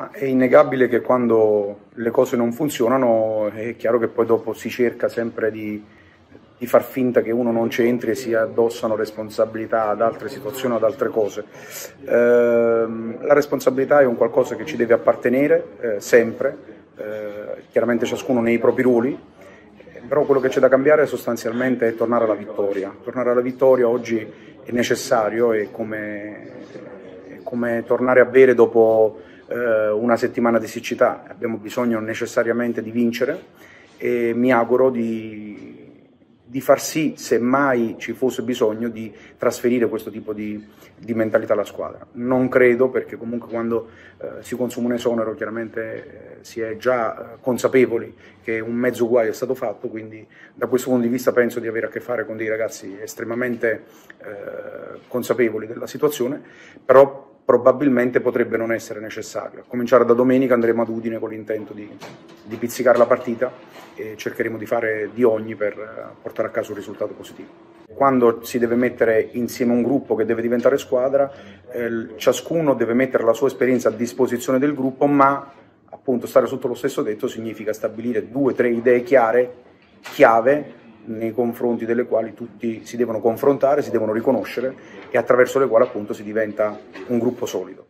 Ma è innegabile che quando le cose non funzionano è chiaro che poi dopo si cerca sempre di, di far finta che uno non c'entri e si addossano responsabilità ad altre situazioni, ad altre cose. Eh, la responsabilità è un qualcosa che ci deve appartenere eh, sempre, eh, chiaramente ciascuno nei propri ruoli, però quello che c'è da cambiare sostanzialmente è tornare alla vittoria. Tornare alla vittoria oggi è necessario, è come, come tornare a bere dopo eh, una settimana di siccità, abbiamo bisogno necessariamente di vincere e mi auguro di, di far sì, se mai ci fosse bisogno, di trasferire questo tipo di, di mentalità alla squadra. Non credo perché comunque quando eh, si consuma un esonero chiaramente eh, si è già eh, consapevoli che un mezzo guaio è stato fatto, quindi da questo punto di vista penso di avere a che fare con dei ragazzi estremamente eh, consapevoli della situazione, però probabilmente potrebbe non essere necessario. A cominciare da domenica andremo ad Udine con l'intento di, di pizzicare la partita e cercheremo di fare di ogni per eh, portare a casa un risultato positivo. Quando si deve mettere insieme un gruppo che deve diventare squadra, eh, ciascuno deve mettere la sua esperienza a disposizione del gruppo, ma appunto stare sotto lo stesso tetto significa stabilire due o tre idee chiare, chiave nei confronti delle quali tutti si devono confrontare, si devono riconoscere e attraverso le quali appunto si diventa un gruppo solido.